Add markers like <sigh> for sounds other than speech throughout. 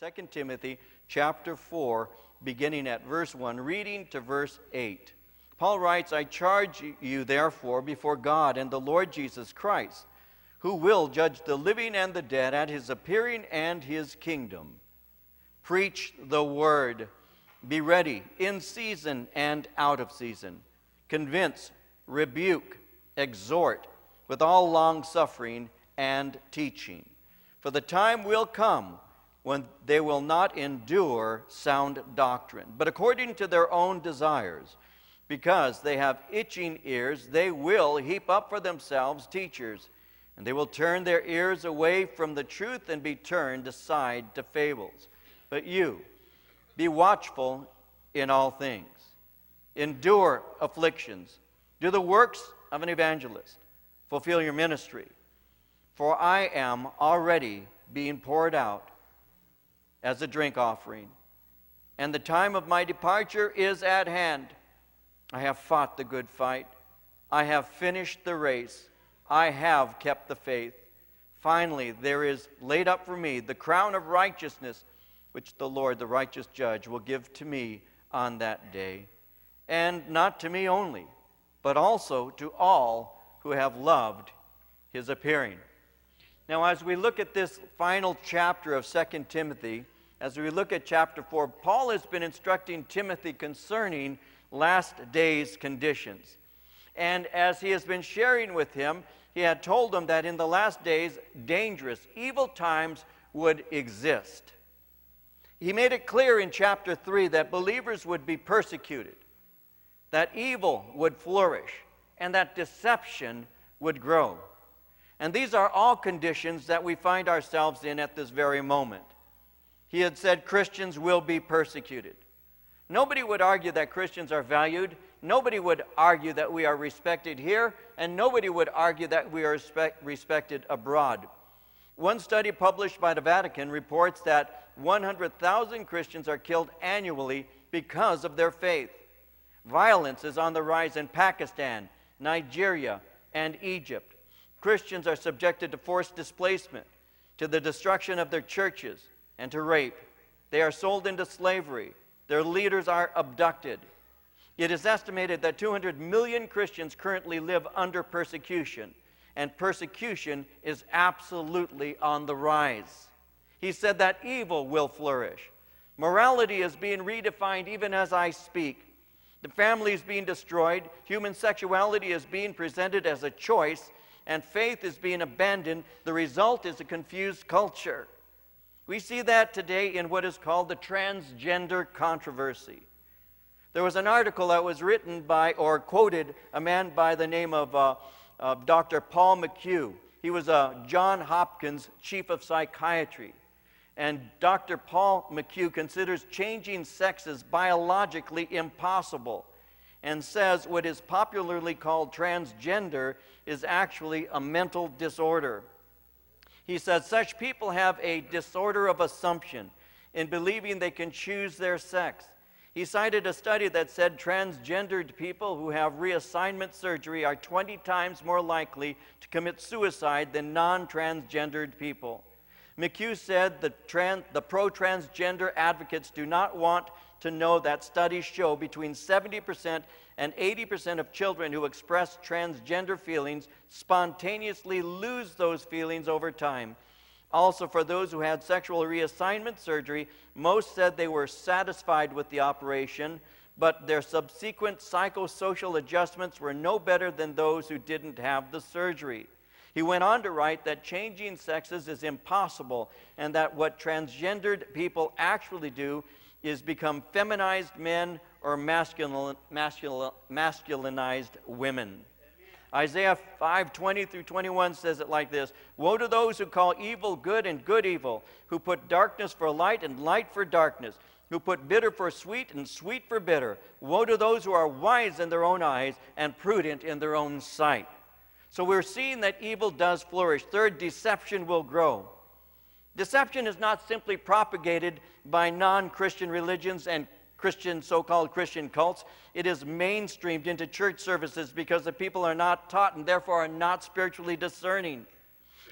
2 Timothy chapter 4, beginning at verse 1, reading to verse 8. Paul writes, I charge you, therefore, before God and the Lord Jesus Christ, who will judge the living and the dead at his appearing and his kingdom. Preach the word. Be ready in season and out of season. Convince, rebuke, exhort with all long suffering and teaching. For the time will come when they will not endure sound doctrine, but according to their own desires, because they have itching ears, they will heap up for themselves teachers, and they will turn their ears away from the truth and be turned aside to fables. But you, be watchful in all things, endure afflictions, do the works of an evangelist, fulfill your ministry. For I am already being poured out as a drink offering, and the time of my departure is at hand. I have fought the good fight, I have finished the race, I have kept the faith. Finally, there is laid up for me the crown of righteousness, which the Lord, the righteous judge, will give to me on that day. And not to me only, but also to all who have loved his appearing. Now, as we look at this final chapter of 2 Timothy, as we look at chapter 4, Paul has been instructing Timothy concerning last days conditions. And as he has been sharing with him, he had told him that in the last days, dangerous, evil times would exist. He made it clear in chapter 3 that believers would be persecuted, that evil would flourish, and that deception would grow. And these are all conditions that we find ourselves in at this very moment. He had said Christians will be persecuted. Nobody would argue that Christians are valued. Nobody would argue that we are respected here, and nobody would argue that we are respect, respected abroad. One study published by the Vatican reports that 100,000 Christians are killed annually because of their faith. Violence is on the rise in Pakistan, Nigeria, and Egypt. Christians are subjected to forced displacement, to the destruction of their churches, and to rape. They are sold into slavery. Their leaders are abducted. It is estimated that 200 million Christians currently live under persecution, and persecution is absolutely on the rise. He said that evil will flourish. Morality is being redefined even as I speak. The family is being destroyed, human sexuality is being presented as a choice, and faith is being abandoned, the result is a confused culture. We see that today in what is called the transgender controversy. There was an article that was written by or quoted a man by the name of, uh, of Dr. Paul McHugh. He was uh, John Hopkins chief of psychiatry. And Dr. Paul McHugh considers changing sex sexes biologically impossible and says what is popularly called transgender is actually a mental disorder. He says such people have a disorder of assumption in believing they can choose their sex. He cited a study that said transgendered people who have reassignment surgery are 20 times more likely to commit suicide than non transgendered people. McHugh said the, trans, the pro transgender advocates do not want to know that studies show between 70% and 80% of children who express transgender feelings spontaneously lose those feelings over time. Also, for those who had sexual reassignment surgery, most said they were satisfied with the operation, but their subsequent psychosocial adjustments were no better than those who didn't have the surgery. He went on to write that changing sexes is impossible and that what transgendered people actually do is become feminized men or masculine, masculine, masculinized women. Isaiah 5 20 through 21 says it like this Woe to those who call evil good and good evil, who put darkness for light and light for darkness, who put bitter for sweet and sweet for bitter. Woe to those who are wise in their own eyes and prudent in their own sight. So we're seeing that evil does flourish. Third, deception will grow. Deception is not simply propagated by non Christian religions and Christian, so called Christian cults. It is mainstreamed into church services because the people are not taught and therefore are not spiritually discerning.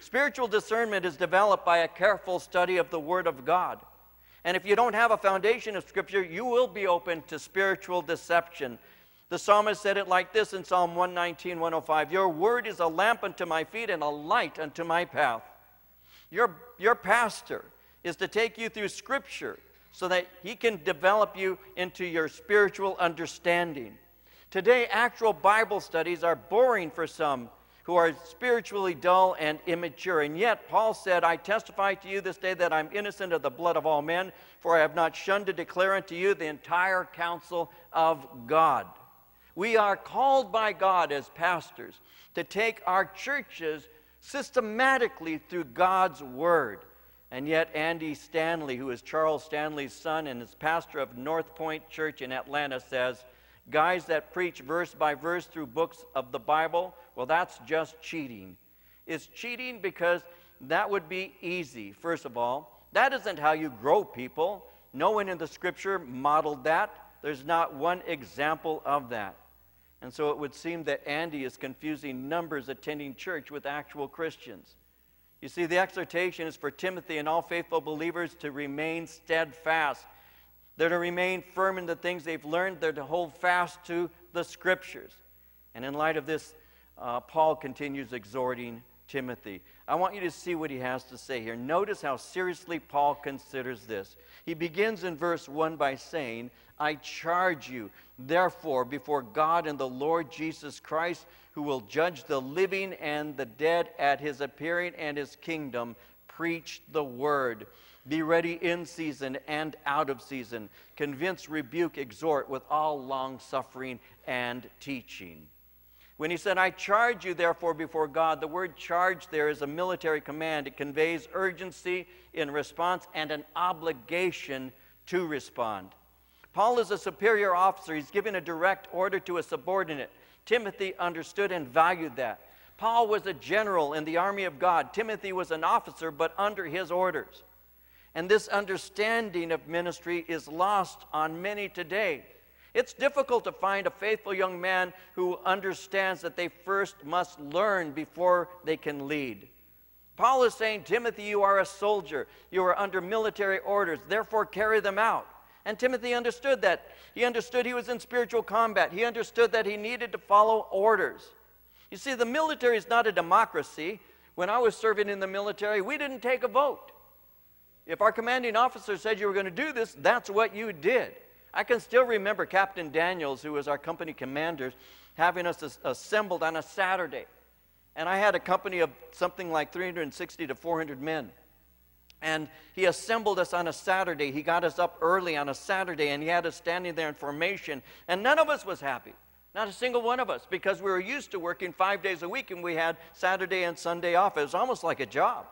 Spiritual discernment is developed by a careful study of the Word of God. And if you don't have a foundation of Scripture, you will be open to spiritual deception. The psalmist said it like this in Psalm 119, 105 Your word is a lamp unto my feet and a light unto my path. Your, your pastor is to take you through Scripture so that he can develop you into your spiritual understanding. Today, actual Bible studies are boring for some who are spiritually dull and immature. And yet, Paul said, I testify to you this day that I'm innocent of the blood of all men, for I have not shunned to declare unto you the entire counsel of God. We are called by God as pastors to take our churches systematically through God's Word. And yet, Andy Stanley, who is Charles Stanley's son and is pastor of North Point Church in Atlanta, says, Guys that preach verse by verse through books of the Bible, well, that's just cheating. It's cheating because that would be easy, first of all. That isn't how you grow people. No one in the scripture modeled that. There's not one example of that. And so it would seem that Andy is confusing numbers attending church with actual Christians. You see, the exhortation is for Timothy and all faithful believers to remain steadfast they're to remain firm in the things they've learned. They're to hold fast to the scriptures. And in light of this, uh, Paul continues exhorting Timothy. I want you to see what he has to say here. Notice how seriously Paul considers this. He begins in verse 1 by saying, I charge you, therefore, before God and the Lord Jesus Christ, who will judge the living and the dead at his appearing and his kingdom, preach the word. Be ready in season and out of season. Convince, rebuke, exhort with all long suffering and teaching. When he said, I charge you, therefore, before God, the word charge there is a military command. It conveys urgency in response and an obligation to respond. Paul is a superior officer. He's giving a direct order to a subordinate. Timothy understood and valued that. Paul was a general in the army of God. Timothy was an officer, but under his orders. And this understanding of ministry is lost on many today. It's difficult to find a faithful young man who understands that they first must learn before they can lead. Paul is saying, Timothy, you are a soldier. You are under military orders. Therefore, carry them out. And Timothy understood that. He understood he was in spiritual combat. He understood that he needed to follow orders. You see, the military is not a democracy. When I was serving in the military, we didn't take a vote. If our commanding officer said you were going to do this, that's what you did. I can still remember Captain Daniels, who was our company commander, having us assembled on a Saturday. And I had a company of something like 360 to 400 men. And he assembled us on a Saturday. He got us up early on a Saturday, and he had us standing there in formation. And none of us was happy. Not a single one of us, because we were used to working five days a week, and we had Saturday and Sunday off. It was almost like a job.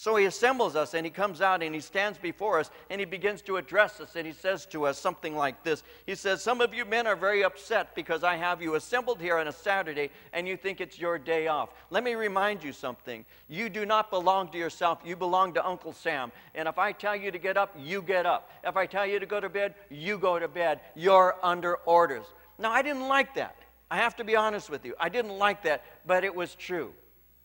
So he assembles us and he comes out and he stands before us and he begins to address us and he says to us something like this. He says, Some of you men are very upset because I have you assembled here on a Saturday and you think it's your day off. Let me remind you something. You do not belong to yourself, you belong to Uncle Sam. And if I tell you to get up, you get up. If I tell you to go to bed, you go to bed. You're under orders. Now, I didn't like that. I have to be honest with you. I didn't like that, but it was true.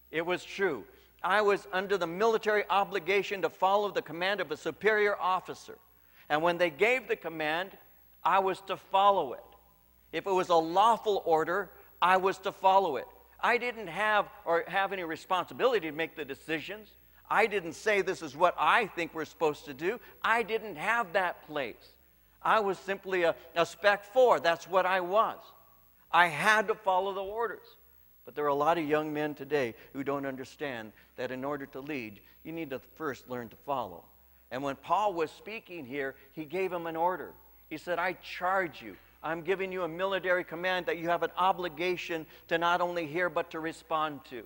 It was true. I was under the military obligation to follow the command of a superior officer. And when they gave the command, I was to follow it. If it was a lawful order, I was to follow it. I didn't have or have any responsibility to make the decisions. I didn't say this is what I think we're supposed to do. I didn't have that place. I was simply a, a spec four. That's what I was. I had to follow the orders. But there are a lot of young men today who don't understand that in order to lead, you need to first learn to follow. And when Paul was speaking here, he gave him an order. He said, I charge you. I'm giving you a military command that you have an obligation to not only hear, but to respond to.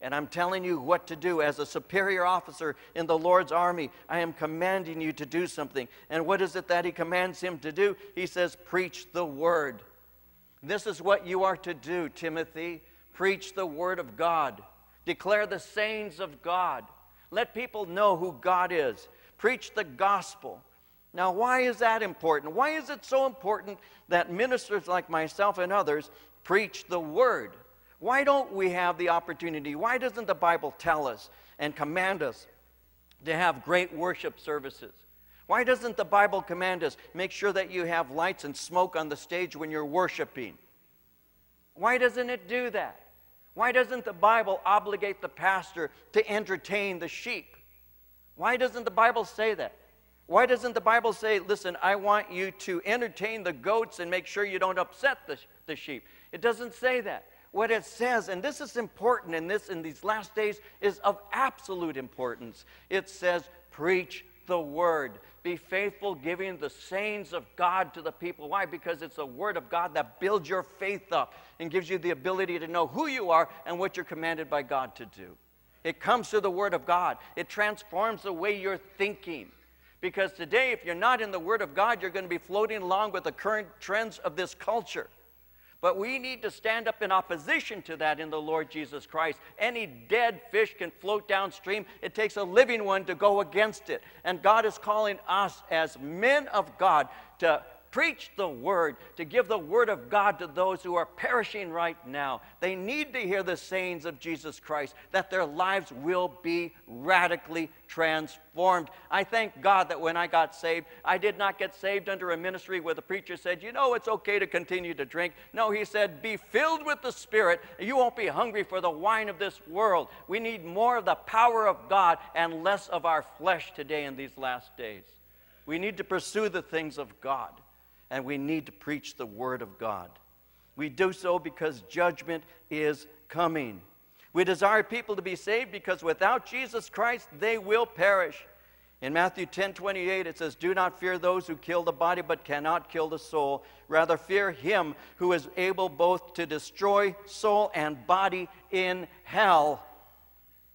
And I'm telling you what to do. As a superior officer in the Lord's army, I am commanding you to do something. And what is it that he commands him to do? He says, Preach the word. This is what you are to do, Timothy. Preach the Word of God. Declare the sayings of God. Let people know who God is. Preach the gospel. Now, why is that important? Why is it so important that ministers like myself and others preach the Word? Why don't we have the opportunity? Why doesn't the Bible tell us and command us to have great worship services? Why doesn't the Bible command us make sure that you have lights and smoke on the stage when you're worshiping? Why doesn't it do that? Why doesn't the Bible obligate the pastor to entertain the sheep? Why doesn't the Bible say that? Why doesn't the Bible say, listen, I want you to entertain the goats and make sure you don't upset the, the sheep? It doesn't say that. What it says, and this is important in this in these last days, is of absolute importance. It says, preach the word. Be faithful, giving the sayings of God to the people. Why? Because it's the word of God that builds your faith up and gives you the ability to know who you are and what you're commanded by God to do. It comes through the word of God, it transforms the way you're thinking. Because today, if you're not in the Word of God, you're going to be floating along with the current trends of this culture. But we need to stand up in opposition to that in the Lord Jesus Christ. Any dead fish can float downstream. It takes a living one to go against it. And God is calling us as men of God to preach the word, to give the word of God to those who are perishing right now. They need to hear the sayings of Jesus Christ, that their lives will be radically transformed. I thank God that when I got saved, I did not get saved under a ministry where the preacher said, You know, it's okay to continue to drink. No, he said, Be filled with the Spirit. And you won't be hungry for the wine of this world. We need more of the power of God and less of our flesh today in these last days. We need to pursue the things of God and we need to preach the Word of God. We do so because judgment is coming. We desire people to be saved because without Jesus Christ, they will perish. In Matthew 10 28, it says, Do not fear those who kill the body but cannot kill the soul. Rather, fear him who is able both to destroy soul and body in hell.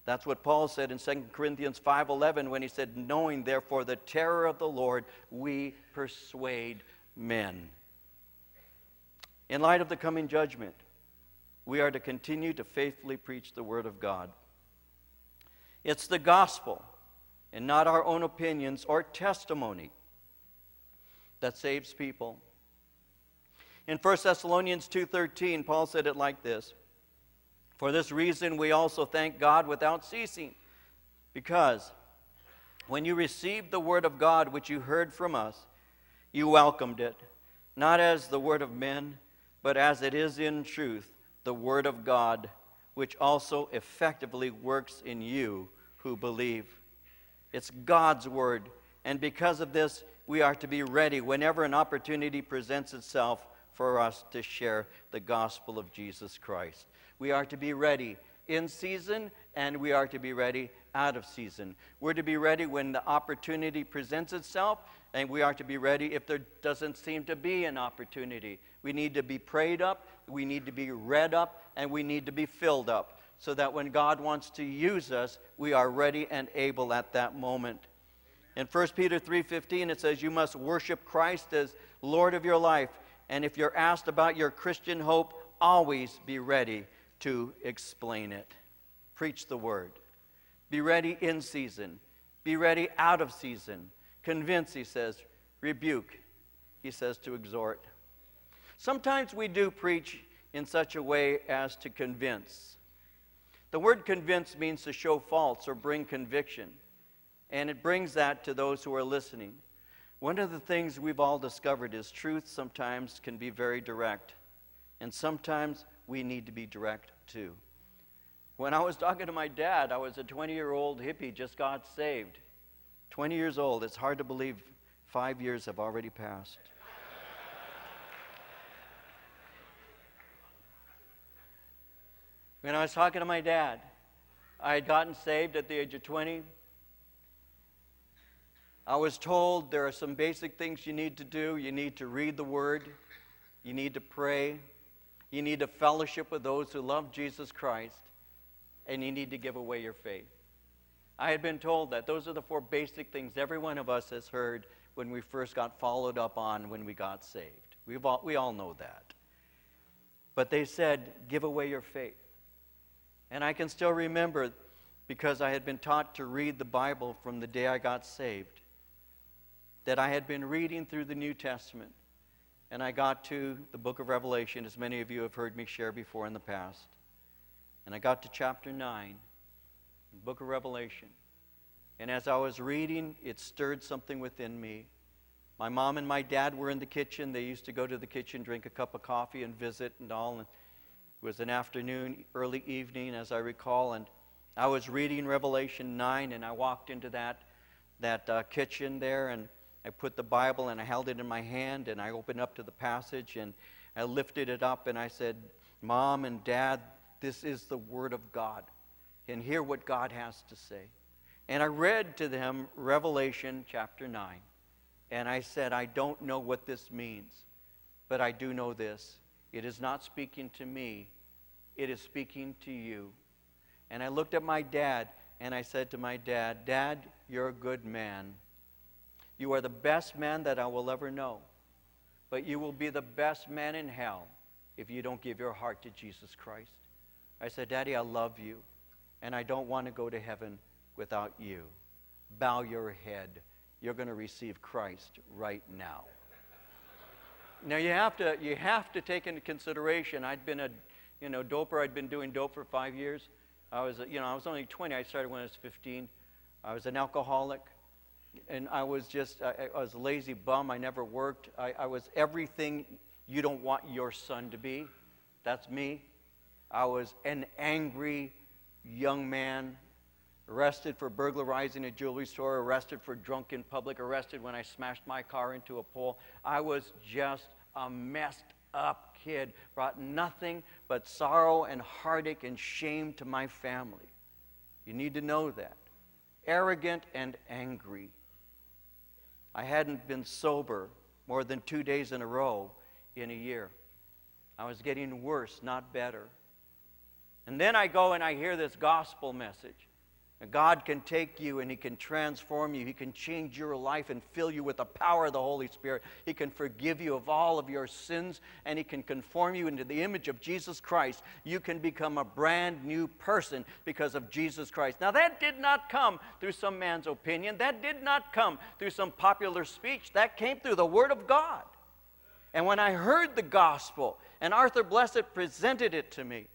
That's what Paul said in 2 Corinthians 5:11 when he said, "Knowing therefore the terror of the Lord, we persuade men. In light of the coming judgment, we are to continue to faithfully preach the Word of God. It's the gospel and not our own opinions or testimony that saves people. In 1 Thessalonians 2:13, Paul said it like this: For this reason we also thank God without ceasing, because when you received the word of God which you heard from us, you welcomed it, not as the word of men, but as it is in truth, the word of God, which also effectively works in you who believe. It's God's word, and because of this, we are to be ready whenever an opportunity presents itself for us to share the gospel of Jesus Christ. We are to be ready in season and we are to be ready out of season. We're to be ready when the opportunity presents itself and we are to be ready if there doesn't seem to be an opportunity. We need to be prayed up, we need to be read up, and we need to be filled up so that when God wants to use us, we are ready and able at that moment. In 1 Peter 3:15 it says you must worship Christ as Lord of your life, and if you're asked about your Christian hope, always be ready to explain it. Preach the word. Be ready in season. Be ready out of season. Convince, he says. Rebuke, he says, to exhort. Sometimes we do preach in such a way as to convince. The word convince means to show faults or bring conviction, and it brings that to those who are listening. One of the things we've all discovered is truth sometimes can be very direct, and sometimes we need to be direct too. When I was talking to my dad, I was a 20 year old hippie, just got saved. 20 years old. It's hard to believe five years have already passed. when I was talking to my dad, I had gotten saved at the age of 20. I was told there are some basic things you need to do. You need to read the Word, you need to pray, you need to fellowship with those who love Jesus Christ, and you need to give away your faith. I had been told that those are the four basic things every one of us has heard when we first got followed up on when we got saved. We've all, we all know that. But they said, give away your faith. And I can still remember because I had been taught to read the Bible from the day I got saved, that I had been reading through the New Testament. And I got to the book of Revelation, as many of you have heard me share before in the past. And I got to chapter 9 book of Revelation. And as I was reading, it stirred something within me. My mom and my dad were in the kitchen. They used to go to the kitchen, drink a cup of coffee, and visit and all. And it was an afternoon, early evening, as I recall. And I was reading Revelation 9, and I walked into that, that uh, kitchen there, and I put the Bible and I held it in my hand, and I opened up to the passage, and I lifted it up, and I said, Mom and Dad, this is the Word of God. And hear what God has to say. And I read to them Revelation chapter 9. And I said, I don't know what this means, but I do know this. It is not speaking to me, it is speaking to you. And I looked at my dad and I said to my dad, Dad, you're a good man. You are the best man that I will ever know. But you will be the best man in hell if you don't give your heart to Jesus Christ. I said, Daddy, I love you, and I don't want to go to heaven without you. Bow your head you're going to receive Christ right now. Now you have to you have to take into consideration. I'd been a you know doper. I'd been doing dope for five years. I was you know I was only 20. I started when I was 15. I was an alcoholic, and I was just I, I was a lazy bum. I never worked. I, I was everything you don't want your son to be. That's me. I was an angry young man arrested for burglarizing a jewelry store, arrested for drunk in public, arrested when I smashed my car into a pole. I was just a messed up kid, brought nothing but sorrow and heartache and shame to my family. You need to know that. Arrogant and angry. I hadn't been sober more than two days in a row in a year. I was getting worse, not better. And then I go and I hear this gospel message. God can take you and He can transform you. He can change your life and fill you with the power of the Holy Spirit. He can forgive you of all of your sins and He can conform you into the image of Jesus Christ. You can become a brand new person because of Jesus Christ. Now, that did not come through some man's opinion, that did not come through some popular speech. That came through the Word of God. And when I heard the gospel and Arthur Blessitt presented it to me,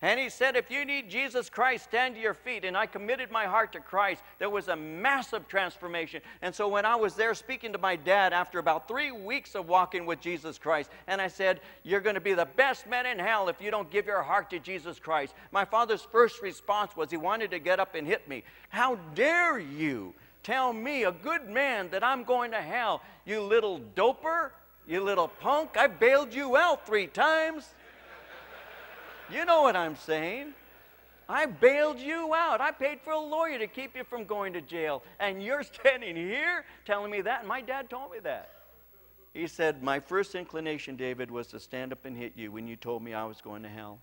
and he said, If you need Jesus Christ, stand to your feet. And I committed my heart to Christ. There was a massive transformation. And so when I was there speaking to my dad after about three weeks of walking with Jesus Christ, and I said, You're going to be the best man in hell if you don't give your heart to Jesus Christ. My father's first response was he wanted to get up and hit me. How dare you tell me, a good man, that I'm going to hell? You little doper, you little punk. I bailed you out three times. You know what I'm saying. I bailed you out. I paid for a lawyer to keep you from going to jail. And you're <laughs> standing here telling me that. And my dad told me that. He said, My first inclination, David, was to stand up and hit you when you told me I was going to hell.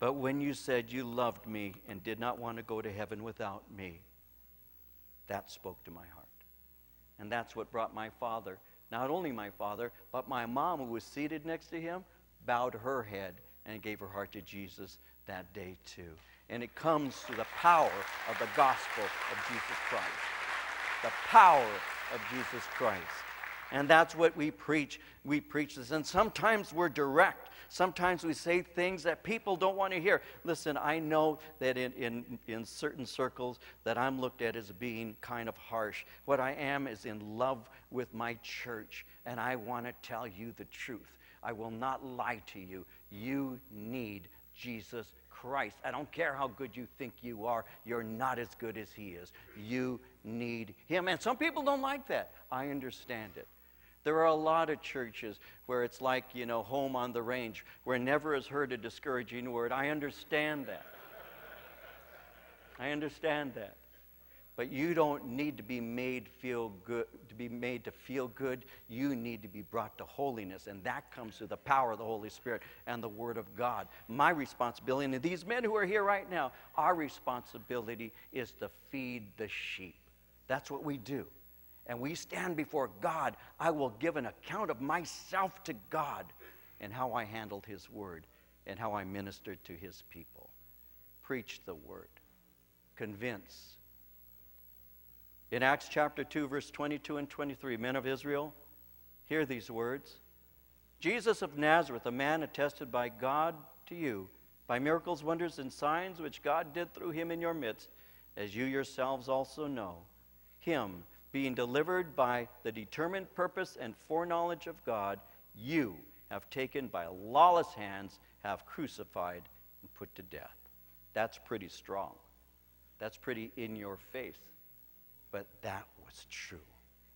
But when you said you loved me and did not want to go to heaven without me, that spoke to my heart. And that's what brought my father, not only my father, but my mom, who was seated next to him, bowed her head and gave her heart to Jesus that day too. And it comes through the power of the gospel of Jesus Christ. The power of Jesus Christ. And that's what we preach. We preach this. And sometimes we're direct. Sometimes we say things that people don't want to hear. Listen, I know that in, in, in certain circles that I'm looked at as being kind of harsh. What I am is in love with my church, and I want to tell you the truth. I will not lie to you. You need Jesus Christ. I don't care how good you think you are, you're not as good as He is. You need Him. And some people don't like that. I understand it. There are a lot of churches where it's like, you know, home on the range, where never is heard a discouraging word. I understand that. I understand that. But you don't need to be made feel good to be made to feel good. You need to be brought to holiness, and that comes through the power of the Holy Spirit and the Word of God. My responsibility, and these men who are here right now, our responsibility is to feed the sheep. That's what we do. And we stand before God. I will give an account of myself to God and how I handled His Word and how I ministered to His people. Preach the Word. Convince in Acts chapter 2, verse 22 and 23, men of Israel, hear these words Jesus of Nazareth, a man attested by God to you, by miracles, wonders, and signs which God did through him in your midst, as you yourselves also know, him being delivered by the determined purpose and foreknowledge of God, you have taken by lawless hands, have crucified and put to death. That's pretty strong. That's pretty in your face. But that was true.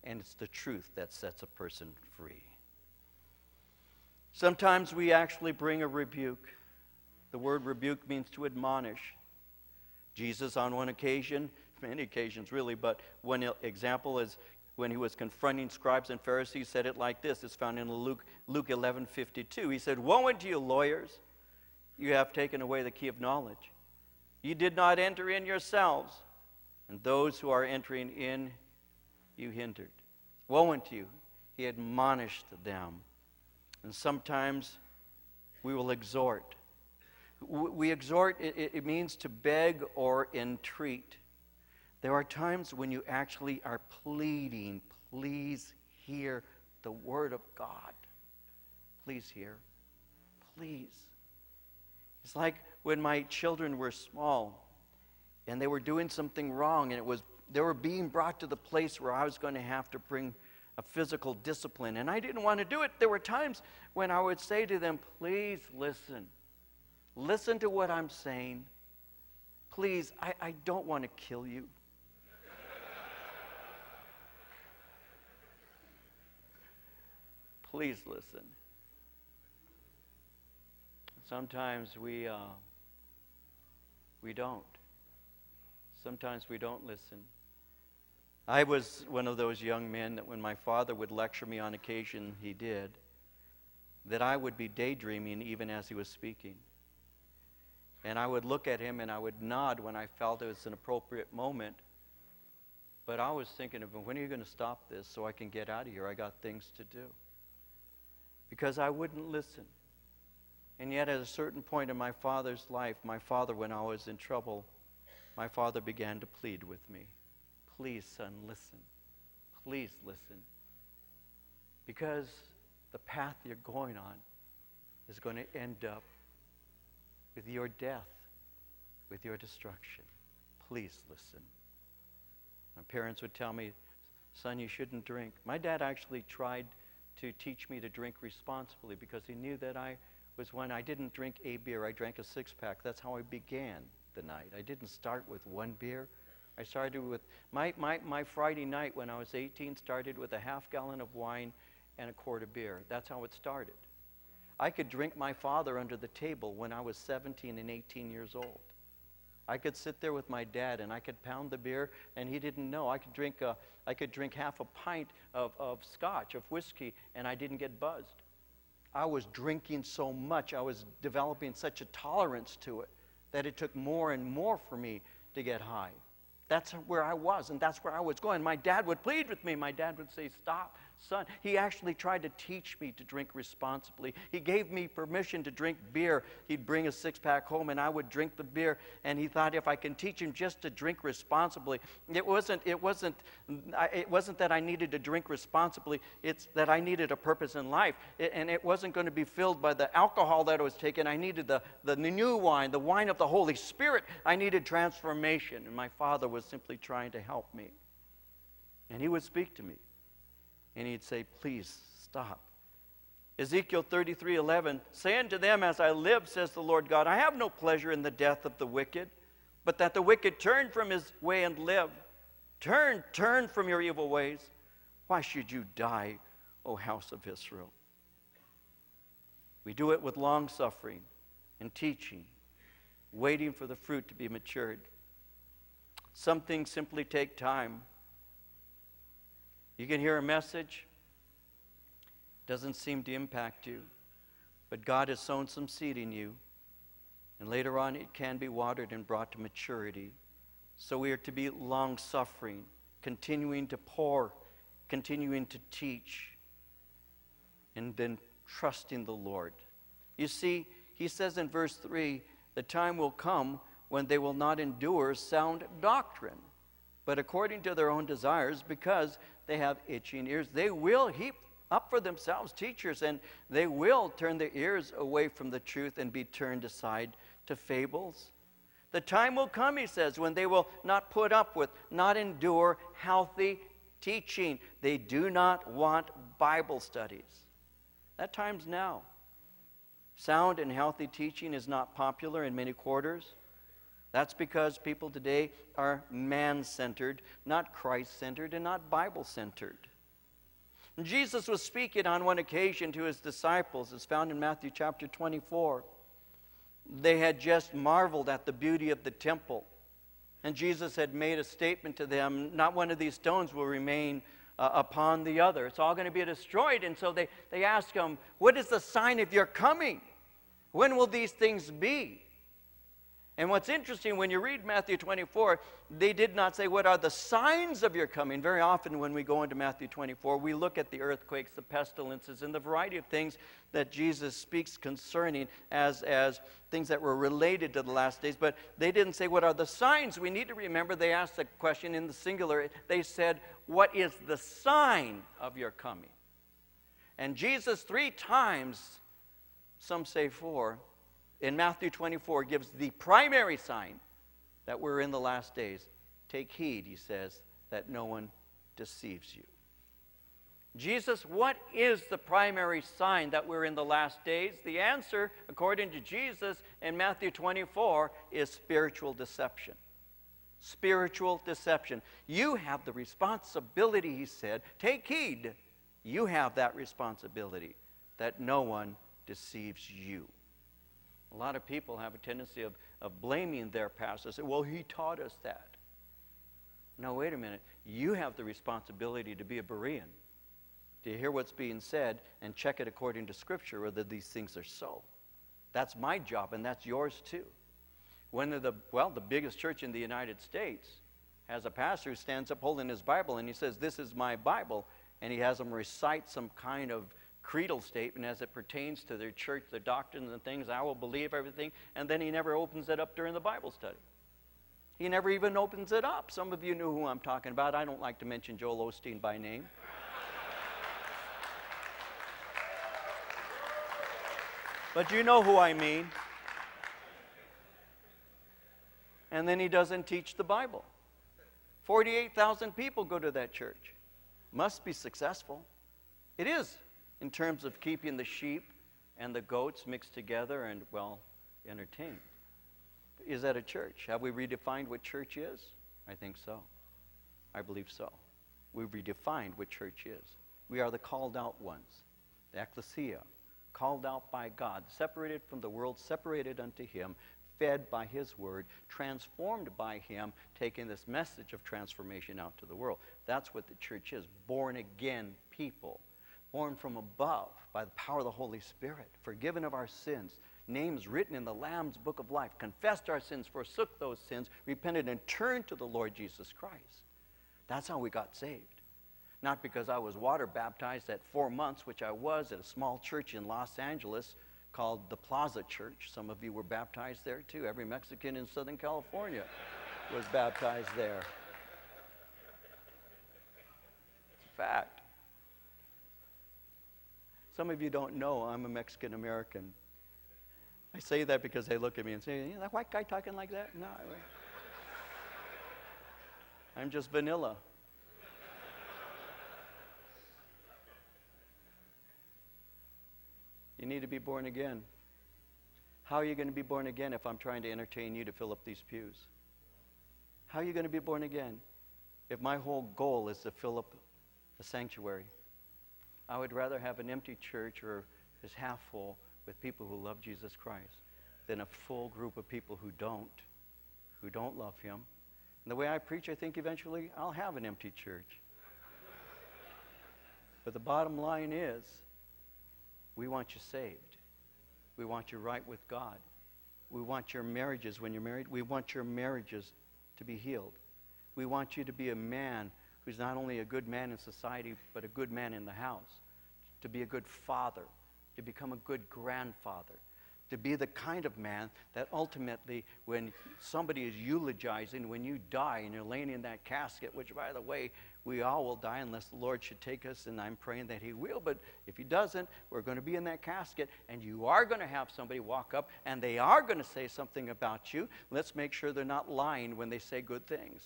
And it's the truth that sets a person free. Sometimes we actually bring a rebuke. The word rebuke means to admonish. Jesus, on one occasion, many occasions really, but one example is when he was confronting scribes and Pharisees, said it like this. It's found in Luke, Luke 11 52. He said, Woe unto you, lawyers! You have taken away the key of knowledge. You did not enter in yourselves, and those who are entering in, you hindered. Woe unto you! He admonished them. And sometimes we will exhort. We exhort, it, means to beg or entreat. There are times when you actually are pleading, please hear the word of God. Please hear. Please. It's like when my children were small and they were doing something wrong and it was they were being brought to the place where I was going to have to bring a physical discipline and I didn't want to do it. There were times when I would say to them, "Please listen. Listen to what I'm saying. Please, I, I don't want to kill you. <laughs> Please listen. Sometimes we, uh, we don't. Sometimes we don't listen. I was one of those young men that when my father would lecture me on occasion, he did, that I would be daydreaming even as he was speaking. And I would look at him and I would nod when I felt it was an appropriate moment. But I was thinking of when are you going to stop this so I can get out of here? I got things to do because I wouldn't listen. And yet, at a certain point in my father's life, my father, when I was in trouble, my father began to plead with me Please, son, listen. Please listen. Because the path you're going on is going to end up with your death, with your destruction. Please listen. My parents would tell me, son, you shouldn't drink. My dad actually tried to teach me to drink responsibly because he knew that I was when I didn't drink a beer, I drank a six pack. That's how I began the night. I didn't start with one beer. I started with my, my, my Friday night when I was 18 started with a half gallon of wine and a quart of beer. That's how it started. I could drink my father under the table when I was 17 and 18 years old. I could sit there with my dad and I could pound the beer and he didn't know. I could drink, a, I could drink half a pint of, of scotch, of whiskey, and I didn't get buzzed. I was drinking so much, I was developing such a tolerance to it that it took more and more for me to get high. That's where I was, and that's where I was going. My dad would plead with me. My dad would say, Stop, son. He actually tried to teach me to drink responsibly. He gave me permission to drink beer. He'd bring a six pack home and I would drink the beer. And he thought if I can teach him just to drink responsibly, it wasn't, it wasn't, it wasn't that I needed to drink responsibly, it's that I needed a purpose in life. and it wasn't going to be filled by the alcohol that was taking. I needed the, the new wine, the wine of the Holy Spirit. I needed transformation. And my father was simply trying to help me. And he would speak to me and he'd say, Please stop. Ezekiel 33 11, say unto them, As I live, says the Lord God, I have no pleasure in the death of the wicked, but that the wicked turn from his way and live. Turn, turn from your evil ways. Why should you die, O house of Israel? We do it with long suffering and teaching, waiting for the fruit to be matured. Some things simply take time. You can hear a message, doesn't seem to impact you, but God has sown some seed in you, and later on it can be watered and brought to maturity. So we are to be long suffering, continuing to pour, continuing to teach, and then trusting the Lord. You see, he says in verse 3 the time will come when they will not endure sound doctrine, but according to their own desires, because they have itching ears. They will heap up for themselves teachers, and they will turn their ears away from the truth and be turned aside to fables. The time will come, he says, when they will not put up with, not endure healthy teaching. They do not want Bible studies. That time's now. Sound and healthy teaching is not popular in many quarters. That's because people today are man centered, not Christ centered, and not Bible centered. Jesus was speaking on one occasion to his disciples, as found in Matthew chapter 24. They had just marveled at the beauty of the temple. And Jesus had made a statement to them not one of these stones will remain uh, upon the other. It's all going to be destroyed. And so they, they ask him, What is the sign of your coming? When will these things be? And what's interesting, when you read Matthew 24, they did not say, What are the signs of your coming? Very often, when we go into Matthew 24, we look at the earthquakes, the pestilences, and the variety of things that Jesus speaks concerning as, as things that were related to the last days. But they didn't say, What are the signs? We need to remember they asked the question in the singular. They said, What is the sign of your coming? And Jesus, three times, some say four, in Matthew 24 gives the primary sign that we're in the last days. Take heed, he says, that no one deceives you. Jesus, what is the primary sign that we're in the last days? The answer, according to Jesus in Matthew 24, is spiritual deception. Spiritual deception. You have the responsibility, he said. Take heed. You have that responsibility that no one deceives you. A lot of people have a tendency of, of blaming their pastor. Say, well, he taught us that. No, wait a minute. You have the responsibility to be a Berean, to hear what's being said and check it according to Scripture whether these things are so. That's my job, and that's yours too. Of the, well, the biggest church in the United States has a pastor who stands up holding his Bible and he says, This is my Bible. And he has them recite some kind of creedal statement as it pertains to their church, the doctrines and things. I will believe everything. And then he never opens it up during the Bible study. He never even opens it up. Some of you knew who I'm talking about. I don't like to mention Joel Osteen by name. But you know who I mean. And then he doesn't teach the Bible. 48,000 people go to that church. Must be successful. It is in terms of keeping the sheep and the goats mixed together and, well, entertained. Is that a church? Have we redefined what church is? I think so. I believe so. We've redefined what church is. We are the called out ones, the ecclesia, called out by God, separated from the world, separated unto Him, fed by His word, transformed by Him, taking this message of transformation out to the world. That's what the church is born again people born from above by the power of the Holy Spirit, forgiven of our sins, names written in the Lamb's book of life, confessed our sins, forsook those sins, repented, and turned to the Lord Jesus Christ. That's how we got saved. Not because I was water baptized at four months, which I was at a small church in Los Angeles called the Plaza Church. Some of you were baptized there too. Every Mexican in Southern California was baptized there. It's a fact. Some of you don't know I'm a Mexican American. I say that because they look at me and say, that white guy talking like that? No. I'm just vanilla. You need to be born again. How are you going to be born again if I'm trying to entertain you to fill up these pews? How are you going to be born again if my whole goal is to fill up the sanctuary? I would rather have an empty church or is half full with people who love Jesus Christ than a full group of people who don't, who don't love him. And the way I preach, I think eventually I'll have an empty church. but the bottom line is, we want you saved. We want you right with God. We want your marriages, when you're married, we want your marriages to be healed. We want you to be a man who's not only a good man in society, but a good man in the house, to be a good father, to become a good grandfather, to be the kind of man that ultimately, when somebody is eulogizing, when you die and you're laying in that casket, which, by the way, we all will die unless the Lord should take us, and I'm praying that He will. But if He doesn't, we're going to be in that casket, and you are going to have somebody walk up, and they are going to say something about you. Let's make sure they're not lying when they say good things.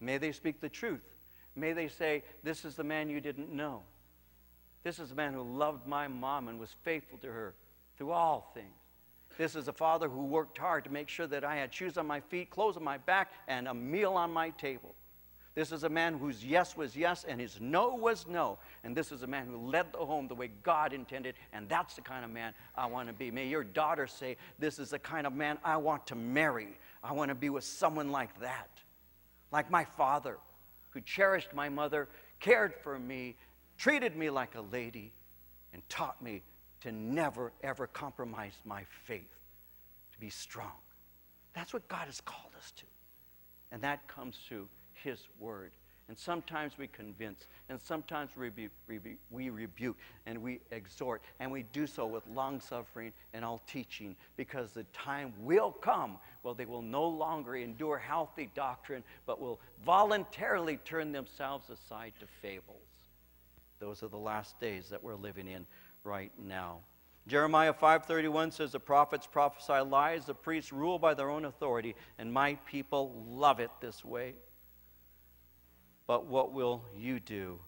May they speak the truth. May they say, This is the man you didn't know. This is the man who loved my mom and was faithful to her through all things. This is a father who worked hard to make sure that I had shoes on my feet, clothes on my back, and a meal on my table. This is a man whose yes was yes and his no was no. And this is a man who led the home the way God intended. And that's the kind of man I want to be. May your daughter say, This is the kind of man I want to marry. I want to be with someone like that. Like my father, who cherished my mother, cared for me, treated me like a lady, and taught me to never, ever compromise my faith, to be strong. That's what God has called us to. And that comes through his word. And sometimes we convince, and sometimes we, rebu- we rebuke, and we exhort, and we do so with long suffering and all teaching, because the time will come where they will no longer endure healthy doctrine, but will voluntarily turn themselves aside to fables. Those are the last days that we're living in right now. Jeremiah 5:31 says the prophets prophesy lies, the priests rule by their own authority, and my people love it this way but what will you do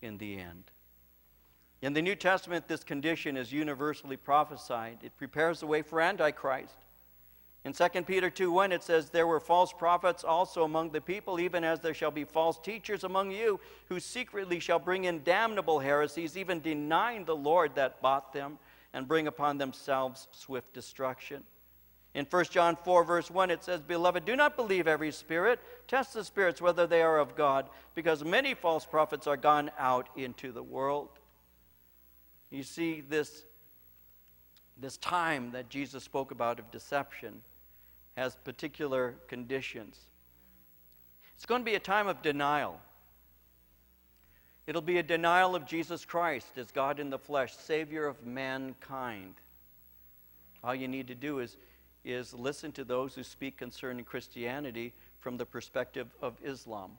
in the end? In the New Testament, this condition is universally prophesied. It prepares the way for Antichrist. In 2 Peter 2 1, it says, There were false prophets also among the people, even as there shall be false teachers among you, who secretly shall bring in damnable heresies, even denying the Lord that bought them, and bring upon themselves swift destruction. In 1 John 4, verse 1, it says, Beloved, do not believe every spirit. Test the spirits whether they are of God, because many false prophets are gone out into the world. You see, this, this time that Jesus spoke about of deception has particular conditions. It's going to be a time of denial. It'll be a denial of Jesus Christ as God in the flesh, Savior of mankind. All you need to do is is listen to those who speak concerning Christianity from the perspective of Islam.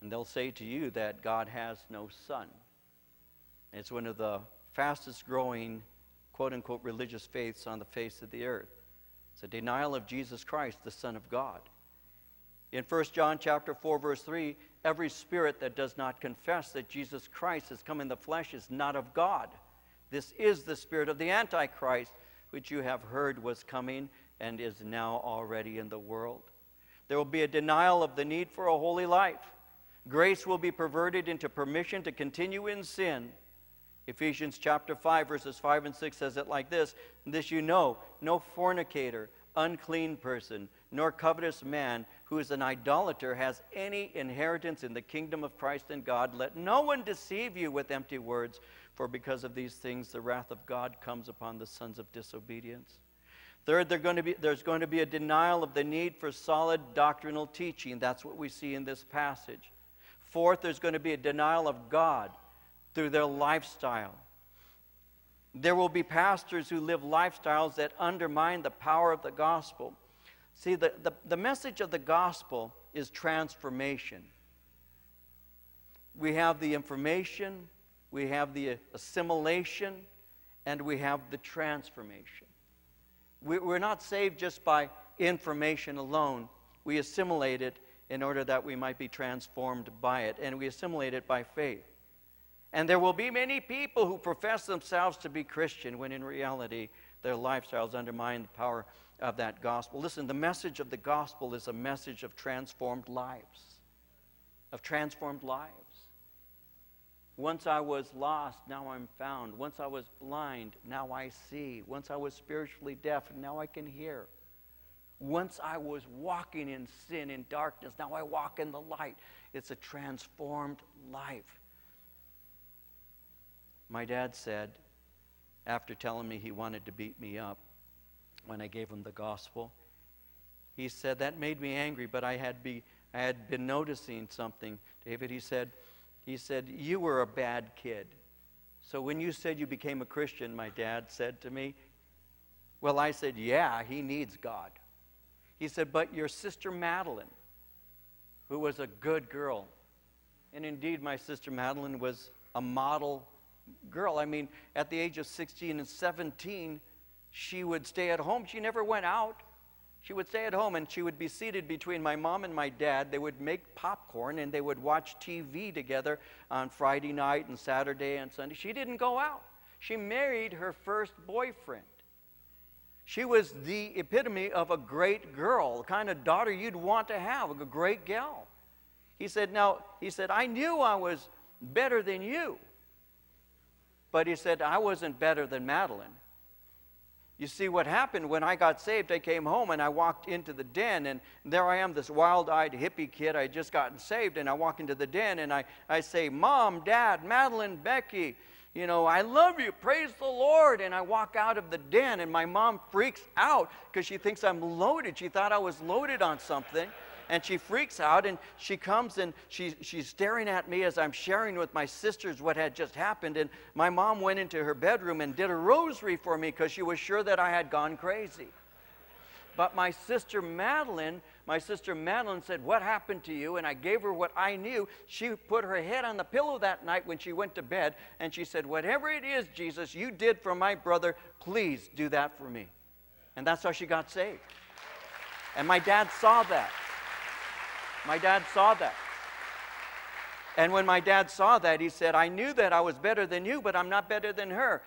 And they'll say to you that God has no son. It's one of the fastest growing, quote unquote, religious faiths on the face of the earth. It's a denial of Jesus Christ, the Son of God. In 1 John chapter 4, verse 3, every spirit that does not confess that Jesus Christ has come in the flesh is not of God. This is the spirit of the Antichrist, which you have heard was coming and is now already in the world. There will be a denial of the need for a holy life. Grace will be perverted into permission to continue in sin. Ephesians chapter 5, verses 5 and 6 says it like this This you know, no fornicator, unclean person, nor covetous man who is an idolater has any inheritance in the kingdom of Christ and God. Let no one deceive you with empty words, for because of these things the wrath of God comes upon the sons of disobedience. Third, going be, there's going to be a denial of the need for solid doctrinal teaching. That's what we see in this passage. Fourth, there's going to be a denial of God through their lifestyle. There will be pastors who live lifestyles that undermine the power of the gospel. See, the, the, the message of the gospel is transformation. We have the information, we have the assimilation, and we have the transformation. We, we're not saved just by information alone, we assimilate it in order that we might be transformed by it, and we assimilate it by faith. And there will be many people who profess themselves to be Christian when in reality their lifestyles undermine the power of that gospel. Listen, the message of the gospel is a message of transformed lives. Of transformed lives. Once I was lost, now I'm found. Once I was blind, now I see. Once I was spiritually deaf, now I can hear. Once I was walking in sin, in darkness, now I walk in the light. It's a transformed life. My dad said, after telling me he wanted to beat me up when I gave him the gospel, he said, That made me angry, but I had, be, I had been noticing something. David, he said, he said, You were a bad kid. So when you said you became a Christian, my dad said to me, Well, I said, Yeah, he needs God. He said, But your sister Madeline, who was a good girl. And indeed, my sister Madeline was a model girl. I mean, at the age of 16 and 17, she would stay at home. She never went out. She would stay at home and she would be seated between my mom and my dad. They would make popcorn and they would watch TV together on Friday night and Saturday and Sunday. She didn't go out. She married her first boyfriend. She was the epitome of a great girl, the kind of daughter you'd want to have, a great gal. He said, Now, he said, I knew I was better than you. But he said, I wasn't better than Madeline. You see, what happened when I got saved, I came home and I walked into the den, and there I am, this wild eyed hippie kid. I just gotten saved, and I walk into the den and I, I say, Mom, Dad, Madeline, Becky, you know, I love you, praise the Lord. And I walk out of the den, and my mom freaks out because she thinks I'm loaded. She thought I was loaded on something and she freaks out and she comes and she, she's staring at me as I'm sharing with my sisters what had just happened. And my mom went into her bedroom and did a rosary for me because she was sure that I had gone crazy. But my sister Madeline, my sister Madeline said, What happened to you? And I gave her what I knew. She put her head on the pillow that night when she went to bed and she said, Whatever it is, Jesus, you did for my brother, please do that for me. And that's how she got saved. And my dad saw that. My dad saw that. And when my dad saw that, he said, I knew that I was better than you, but I'm not better than her.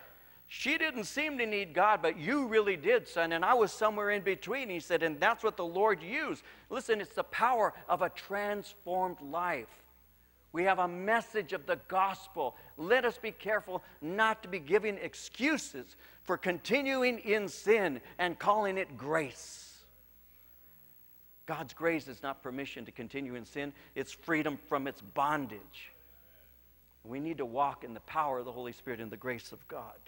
She didn't seem to need God, but you really did, son. And I was somewhere in between. He said, and that's what the Lord used. Listen, it's the power of a transformed life. We have a message of the gospel. Let us be careful not to be giving excuses for continuing in sin and calling it grace. God's grace is not permission to continue in sin, it's freedom from its bondage. We need to walk in the power of the Holy Spirit and the grace of God.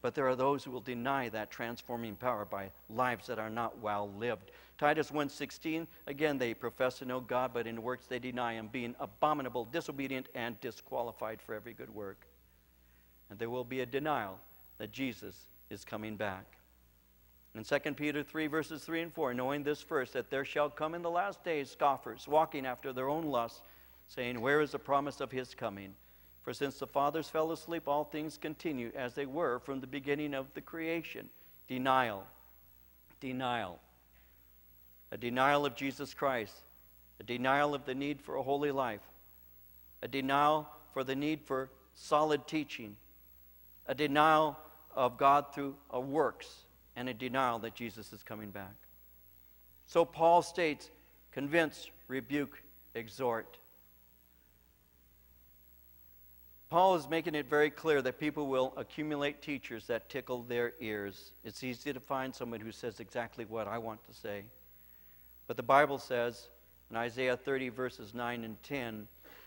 But there are those who will deny that transforming power by lives that are not well lived. Titus 1:16 again they profess to know God but in works they deny him being abominable, disobedient and disqualified for every good work. And there will be a denial that Jesus is coming back. In 2 Peter 3, verses 3 and 4, knowing this first, that there shall come in the last days scoffers, walking after their own lusts, saying, Where is the promise of his coming? For since the fathers fell asleep, all things continue as they were from the beginning of the creation. Denial. Denial. A denial of Jesus Christ. A denial of the need for a holy life. A denial for the need for solid teaching. A denial of God through a works and a denial that Jesus is coming back. So Paul states convince, rebuke, exhort. Paul is making it very clear that people will accumulate teachers that tickle their ears. It's easy to find someone who says exactly what I want to say. But the Bible says in Isaiah 30, verses 9 and 10,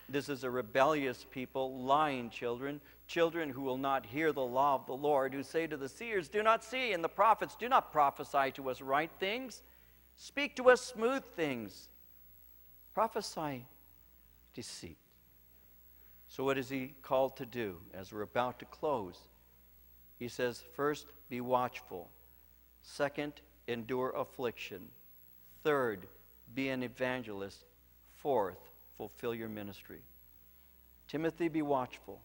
this is a rebellious people, lying children, children who will not hear the law of the Lord, who say to the seers, Do not see, and the prophets, Do not prophesy to us right things. Speak to us smooth things. Prophesy deceit. So, what is he called to do as we're about to close? He says, First, be watchful. Second, endure affliction. Third, be an evangelist. Fourth, fulfill your ministry. Timothy, be watchful.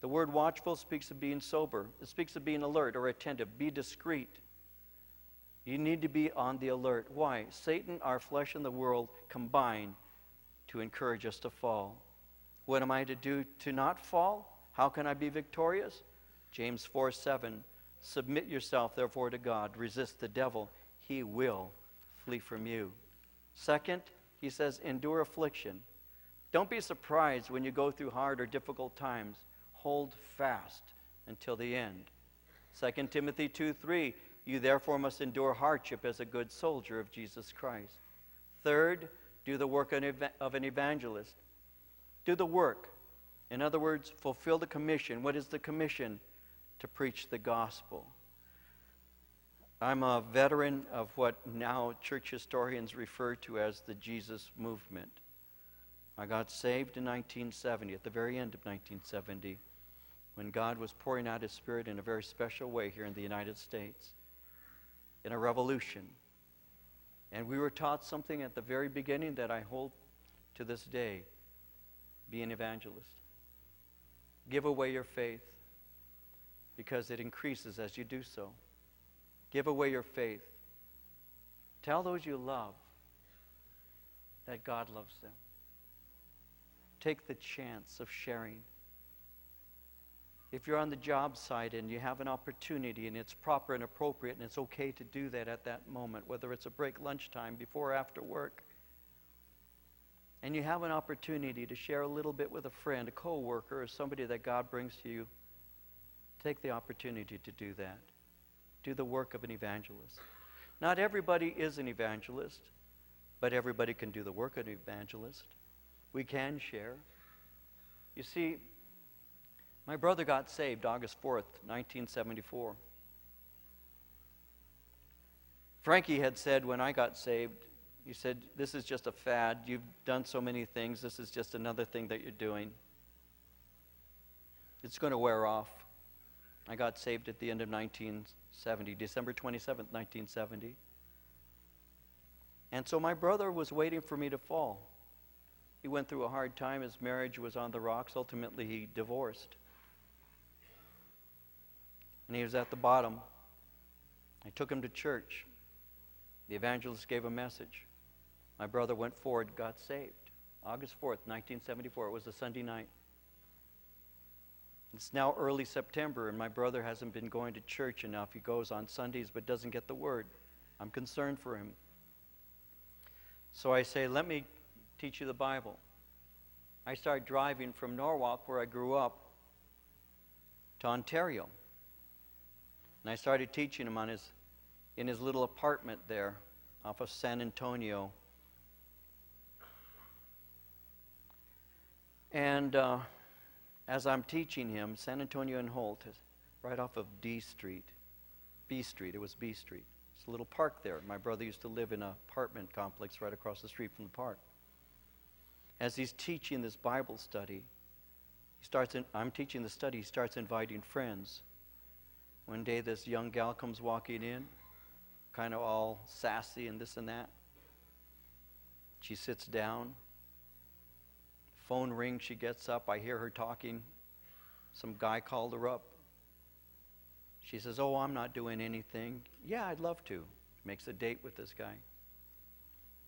The word watchful speaks of being sober, it speaks of being alert or attentive. Be discreet. You need to be on the alert. Why? Satan, our flesh, and the world combine to encourage us to fall. What am I to do to not fall? How can I be victorious? James 4 7. Submit yourself, therefore, to God. Resist the devil. He will flee from you. Second, he says, endure affliction. Don't be surprised when you go through hard or difficult times. Hold fast until the end. 2 Timothy 2 3, you therefore must endure hardship as a good soldier of Jesus Christ. Third, do the work of an evangelist. Do the work. In other words, fulfill the commission. What is the commission? To preach the gospel. I'm a veteran of what now church historians refer to as the Jesus movement. I got saved in 1970, at the very end of 1970, when God was pouring out His Spirit in a very special way here in the United States, in a revolution. And we were taught something at the very beginning that I hold to this day be an evangelist. Give away your faith because it increases as you do so. Give away your faith. Tell those you love that God loves them. Take the chance of sharing. If you're on the job site and you have an opportunity and it's proper and appropriate and it's okay to do that at that moment, whether it's a break lunchtime, before or after work, and you have an opportunity to share a little bit with a friend, a coworker, or somebody that God brings to you, take the opportunity to do that. Do the work of an evangelist. Not everybody is an evangelist, but everybody can do the work of an evangelist. We can share. You see, my brother got saved August 4th, 1974. Frankie had said when I got saved, he said, This is just a fad. You've done so many things. This is just another thing that you're doing. It's going to wear off. I got saved at the end of 1970, December 27th, 1970. And so my brother was waiting for me to fall. He went through a hard time. His marriage was on the rocks. Ultimately, he divorced. And he was at the bottom. I took him to church. The evangelist gave a message. My brother went forward, got saved. August 4th, 1974. It was a Sunday night. It's now early September, and my brother hasn't been going to church enough. He goes on Sundays but doesn't get the word. I'm concerned for him. So I say, Let me teach you the Bible. I start driving from Norwalk, where I grew up, to Ontario. And I started teaching him on his, in his little apartment there off of San Antonio And uh, as I'm teaching him, San Antonio and Holt, right off of D Street, B Street, it was B Street. It's a little park there. My brother used to live in an apartment complex right across the street from the park. As he's teaching this Bible study, he starts in, I'm teaching the study, he starts inviting friends. One day, this young gal comes walking in, kind of all sassy and this and that. She sits down. Phone rings, she gets up. I hear her talking. Some guy called her up. She says, Oh, I'm not doing anything. Yeah, I'd love to. Makes a date with this guy.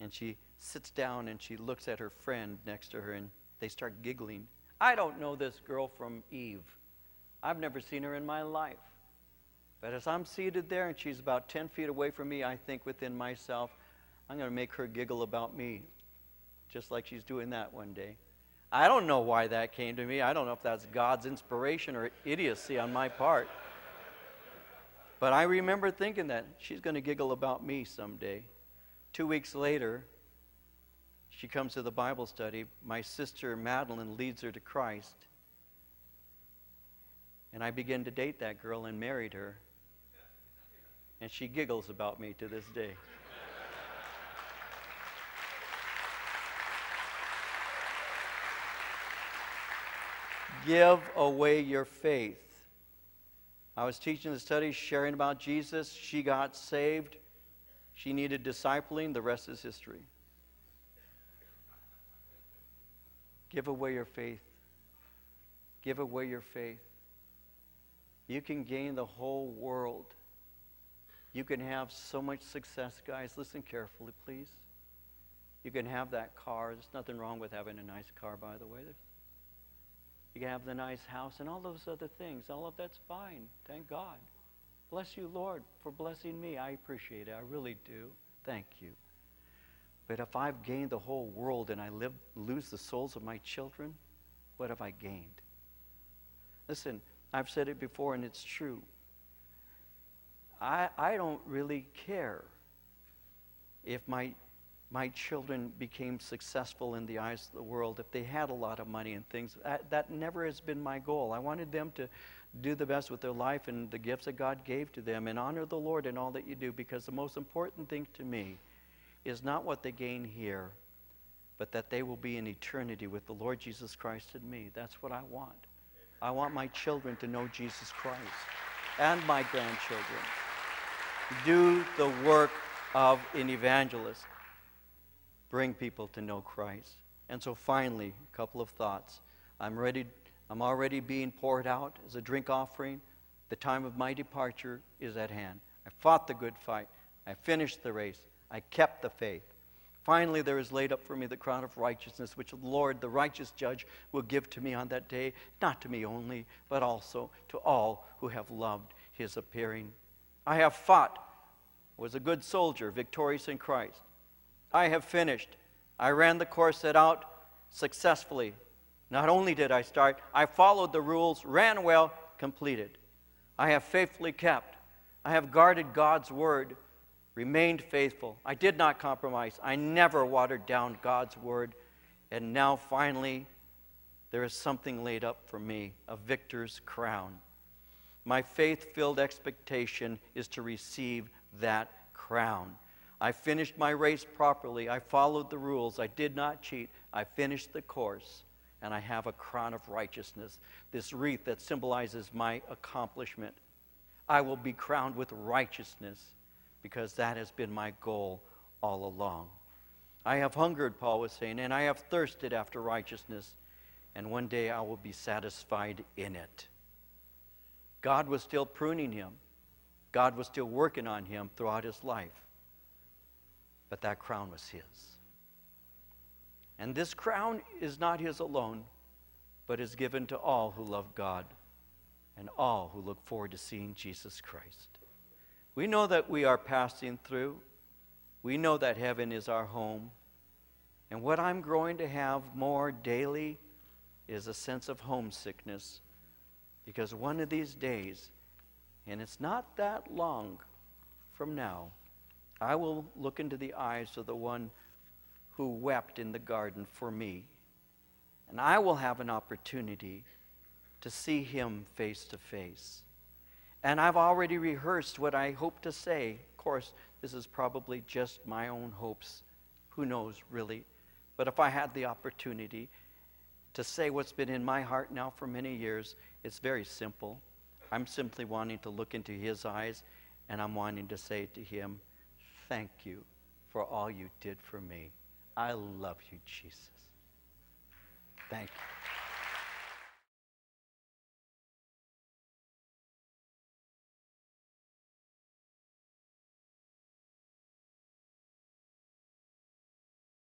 And she sits down and she looks at her friend next to her and they start giggling. I don't know this girl from Eve. I've never seen her in my life. But as I'm seated there and she's about 10 feet away from me, I think within myself, I'm going to make her giggle about me, just like she's doing that one day. I don't know why that came to me. I don't know if that's God's inspiration or idiocy on my part. But I remember thinking that she's going to giggle about me someday. Two weeks later, she comes to the Bible study. My sister Madeline leads her to Christ. And I begin to date that girl and married her. And she giggles about me to this day. give away your faith. I was teaching the study, sharing about Jesus. She got saved. She needed discipling. The rest is history. Give away your faith. Give away your faith. You can gain the whole world. You can have so much success, guys. Listen carefully, please. You can have that car. There's nothing wrong with having a nice car, by the way. You can have the nice house and all those other things. All of that's fine. Thank God. Bless you, Lord, for blessing me. I appreciate it. I really do. Thank you. But if I've gained the whole world and I live, lose the souls of my children, what have I gained? Listen, I've said it before and it's true. I, I don't really care if my my children became successful in the eyes of the world, if they had a lot of money and things. That, that, never has been my goal. I wanted them to do the best with their life and the gifts that God gave to them and honor the Lord in all that you do because the most important thing to me is not what they gain here, but that they will be in eternity with the Lord Jesus Christ and me. That's what I want. I want my children to know Jesus Christ and my grandchildren. Do the work of an evangelist. Bring people to know Christ. And so finally, a couple of thoughts. I'm ready I'm already being poured out as a drink offering. The time of my departure is at hand. I fought the good fight. I finished the race. I kept the faith. Finally, there is laid up for me the crown of righteousness, which the Lord, the righteous judge, will give to me on that day, not to me only, but also to all who have loved his appearing. I have fought, was a good soldier, victorious in Christ. I have finished. I ran the course set out successfully. Not only did I start, I followed the rules, ran well, completed. I have faithfully kept. I have guarded God's word, remained faithful. I did not compromise. I never watered down God's word. And now, finally, there is something laid up for me a victor's crown. My faith filled expectation is to receive that crown. I finished my race properly. I followed the rules. I did not cheat. I finished the course and I have a crown of righteousness, this wreath that symbolizes my accomplishment. I will be crowned with righteousness because that has been my goal all along. I have hungered, Paul was saying, and I have thirsted after righteousness, and one day I will be satisfied in it. God was still pruning him, God was still working on him throughout his life, but that crown was his. And this crown is not his alone, but is given to all who love God and all who look forward to seeing Jesus Christ. We know that we are passing through. We know that heaven is our home. And what I'm growing to have more daily is a sense of homesickness because one of these days, and it's not that long from now, I will look into the eyes of the one who wept in the garden for me. And I will have an opportunity to see him face to face. And I've already rehearsed what I hope to say. Of course, this is probably just my own hopes. Who knows, really? But if I had the opportunity to say what's been in my heart now for many years, it's very simple. I'm simply wanting to look into his eyes and I'm wanting to say to him, Thank you for all you did for me. I love you, Jesus. Thank you.